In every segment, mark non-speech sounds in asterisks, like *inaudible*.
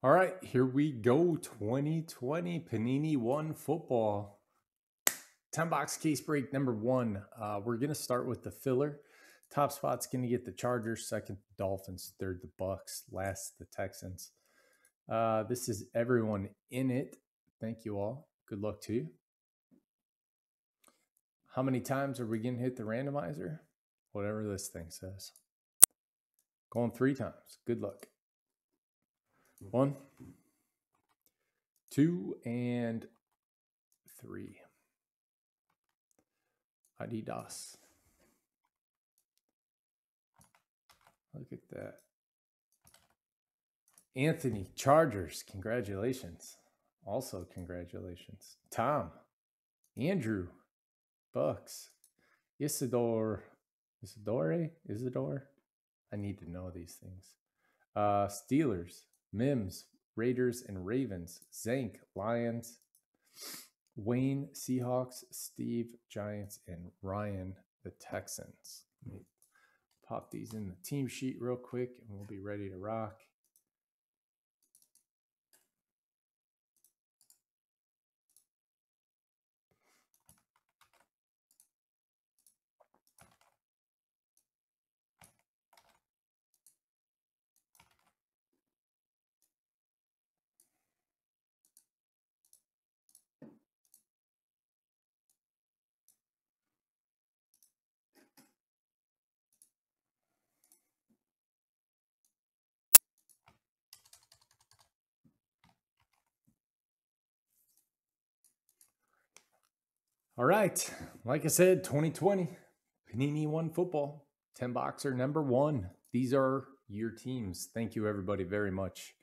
All right, here we go. 2020 Panini One football. 10 box case break number one. Uh, we're going to start with the filler. Top spot's going to get the Chargers, second, the Dolphins, third, the Bucks, last, the Texans. Uh, this is everyone in it. Thank you all. Good luck to you. How many times are we going to hit the randomizer? Whatever this thing says. Going three times. Good luck. One, two, and three. Adidas. Look at that. Anthony, Chargers, congratulations. Also, congratulations. Tom, Andrew, Bucks, Isidore, Isidore, Isidore. I need to know these things. Uh, Steelers, Mims, Raiders, and Ravens. Zank, Lions. Wayne, Seahawks. Steve, Giants, and Ryan, the Texans. Let me pop these in the team sheet real quick and we'll be ready to rock. All right. Like I said, 2020, Panini One Football, 10 boxer number one. These are your teams. Thank you, everybody, very much.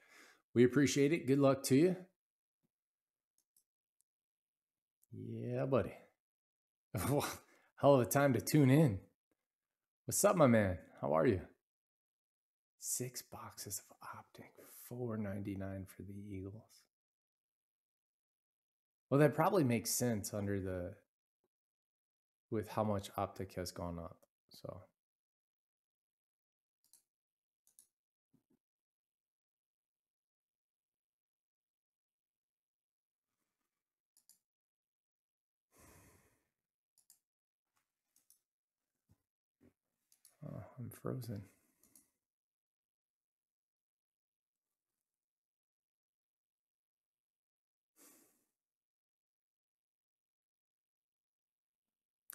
We appreciate it. Good luck to you. Yeah, buddy. *laughs* Hell of a time to tune in. What's up, my man? How are you? Six boxes of optic, four ninety nine for the Eagles. Well, that probably makes sense under the with how much optic has gone up. So oh, I'm frozen.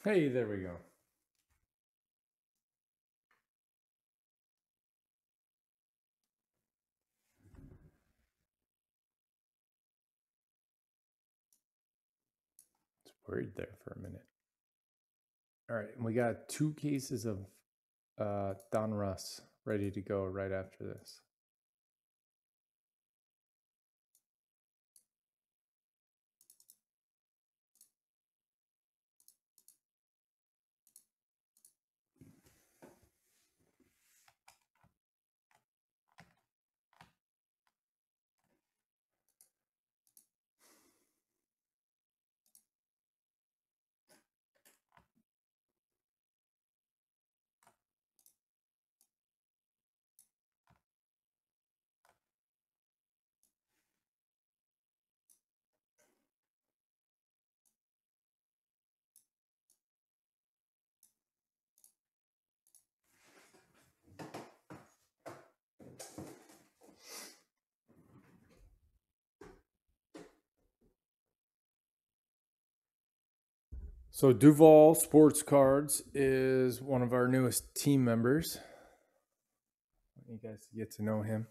Hey, there we go. It's worried there for a minute. All right, and we got two cases of uh, Donruss ready to go right after this. So Duval Sports Cards is one of our newest team members. You guys get to know him.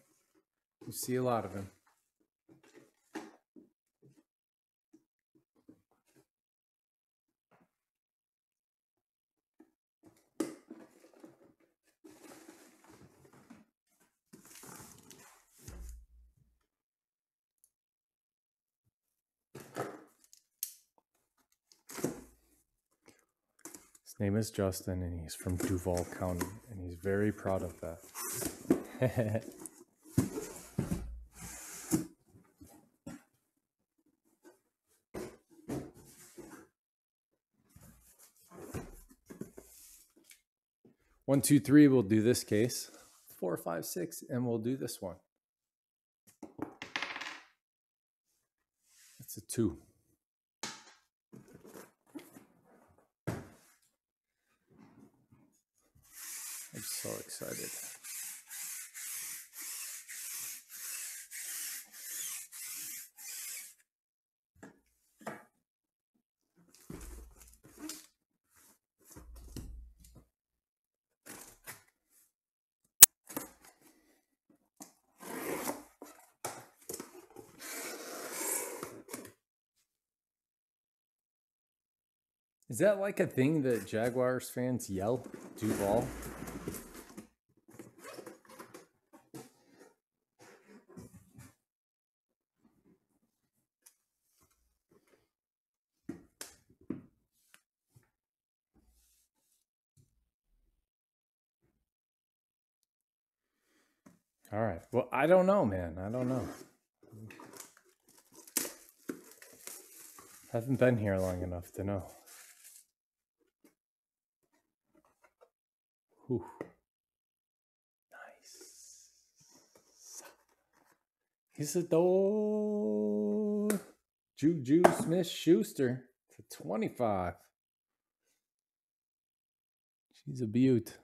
You see a lot of him. Name is Justin, and he's from Duval County, and he's very proud of that. *laughs* One, two, three, we'll do this case. Four, five, six, and we'll do this one. It's a two. I'm so excited. Is that like a thing that Jaguars fans yell? Duval? All right. Well, I don't know, man. I don't know. Haven't been here long enough to know. Whew. Nice. Isidore Juju Smith Schuster to 25. She's a beaut.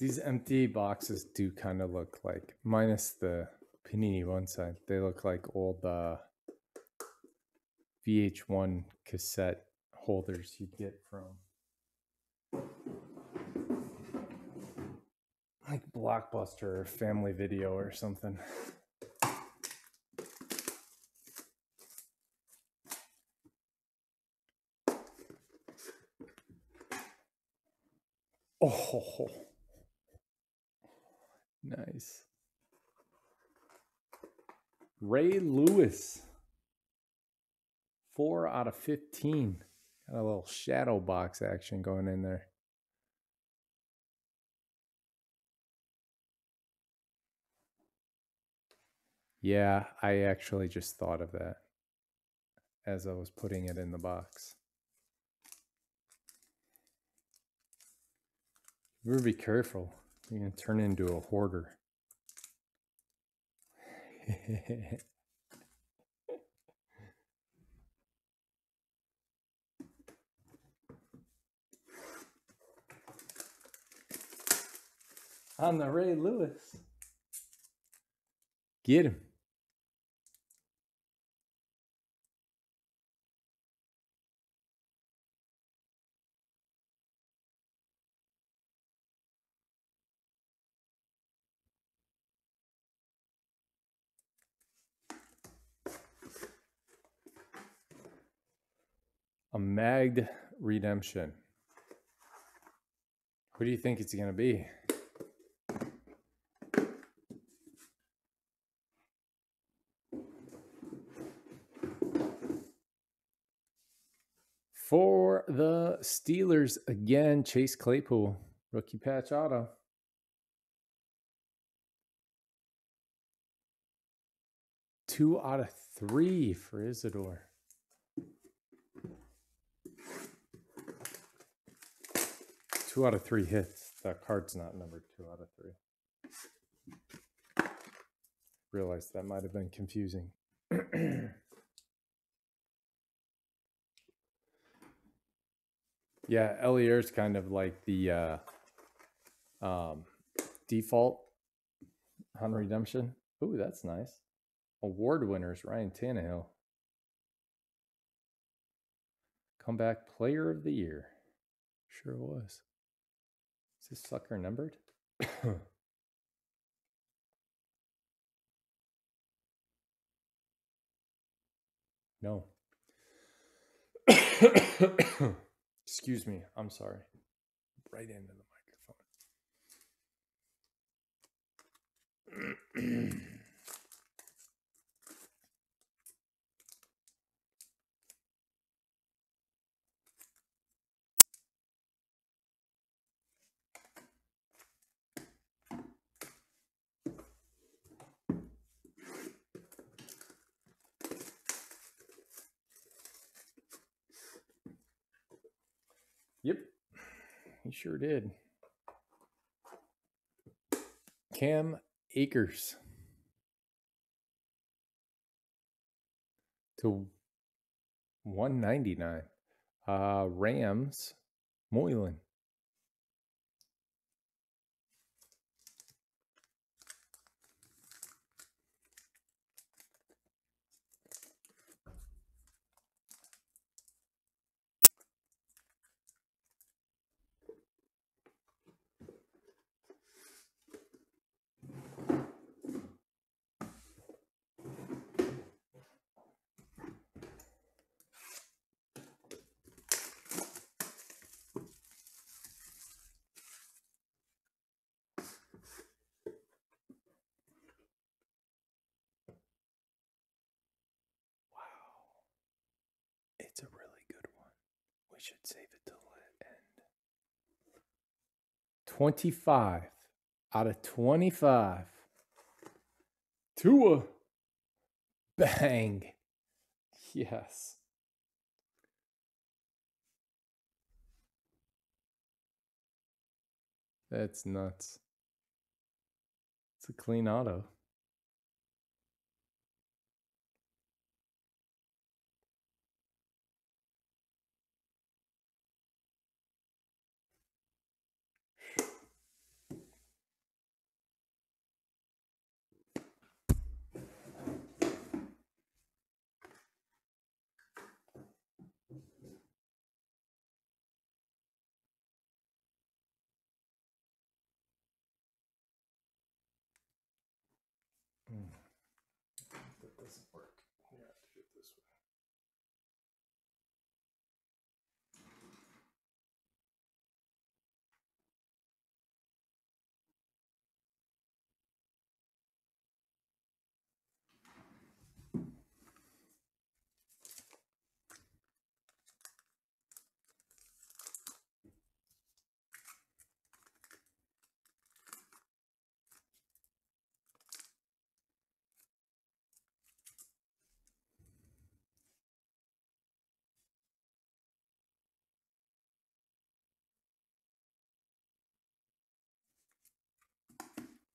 These empty boxes do kind of look like, minus the panini one side, they look like old uh, VH1 cassette holders you'd get from like Blockbuster or Family Video or something. Oh, nice. Ray Lewis, four out of 15. Got a little shadow box action going in there. Yeah, I actually just thought of that as I was putting it in the box. Better be careful. You're going to turn into a hoarder. *laughs* I'm the Ray Lewis. Get him. A magged redemption. Who do you think it's going to be? For the Steelers again, Chase Claypool, rookie patch auto. Two out of three for Isidore. Two out of three hits. That card's not numbered two out of three. Realized that might have been confusing. yeah, Elier's kind of like the uh, um, default on redemption. Ooh, that's nice. Award winners Ryan Tannehill. Comeback player of the year. Sure was. Is this sucker numbered? *coughs* no. *coughs* Excuse me. I'm sorry. Right into the microphone. Sure did. Cam Akers to 199. Uh Rams Moylan. It's a really good one. We should save it till the end. 25 out of 25. Tua. Bang. Yes. That's nuts. It's a clean auto. That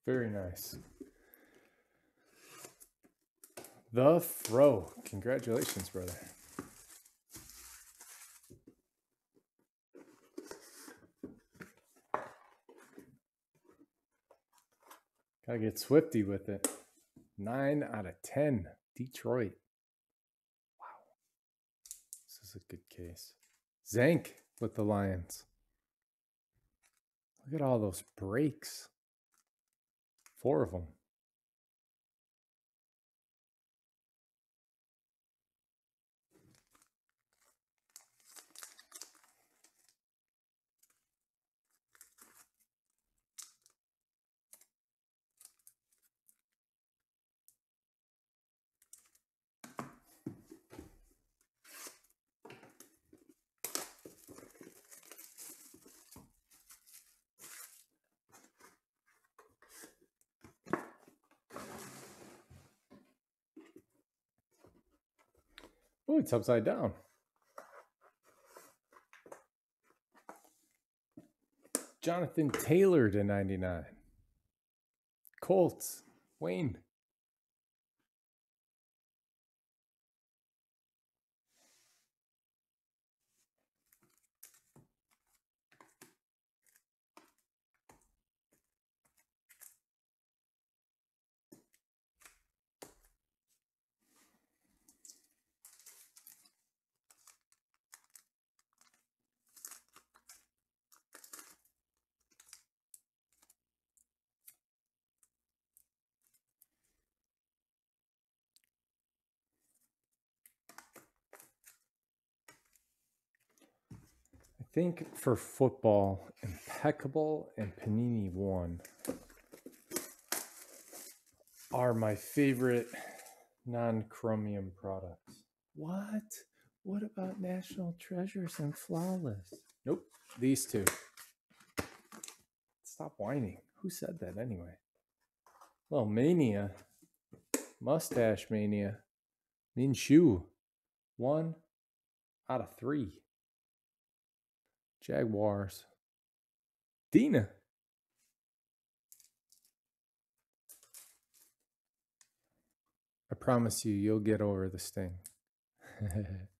Very nice. The Fro. Congratulations, brother. Gotta get swifty with it. Nine out of 10. Detroit. Wow. This is a good case. Zank with the Lions. Look at all those breaks. Four of them. Oh, it's upside down. Jonathan Taylor to 99. Colts, Wayne. Think for football, impeccable and Panini One are my favorite non-chromium products. What? What about National Treasures and Flawless? Nope, these two. Stop whining. Who said that anyway? Well, Mania, Mustache Mania, Minshew, one out of three. Jaguars. Dina. I promise you, you'll get over the sting. *laughs*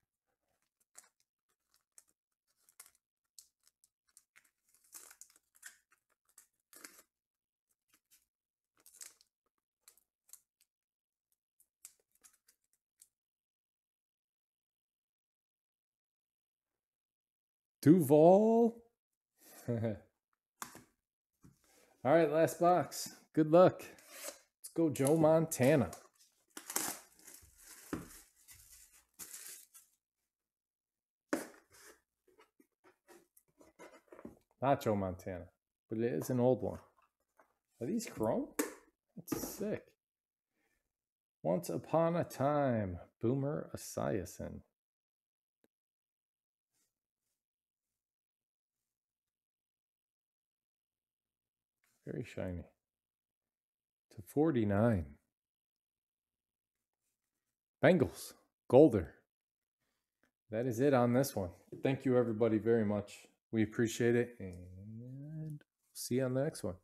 Duval. *laughs* All right, last box. Good luck. Let's go, Joe Montana. Not Joe Montana, but it is an old one. Are these chrome? That's sick. Once upon a time, Boomer Esiason. Very shiny. To 49. Bengals, Golder. That is it on this one. Thank you, everybody, very much. We appreciate it and see you on the next one.